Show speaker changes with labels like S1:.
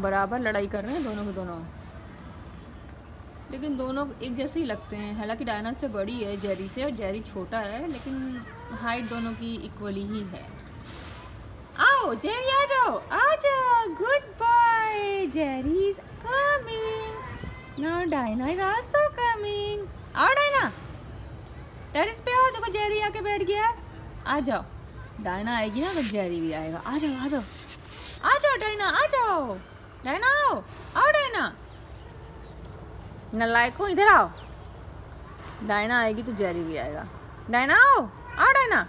S1: बराबर लड़ाई कर रहे हैं दोनों के दोनों। लेकिन दोनों एक जैसे ही लगते हैं। हालाँकि डायना से बड़ी है, जेरी से, और जेरी छोटा है, लेकिन हाइट दोनों की इक्वली ही है। आओ, जेरी आ जाओ आ जाओ। Good boy, Jerry is coming. Now Diana is also coming. आओ, डायना। टेरिस पे आओ, देखो जेरी आके बैठ गया है। आ जाओ। डायना आएगी ना तो जेरी भी आएगा। आ जाओ आ जाओ। आ जाओ, डायना, आ जाओ डायना आओ आओ डायना नलायकों इधर आओ। डायना आएगी तो जेरी भी आएगा। डायना आओ आओ डायना।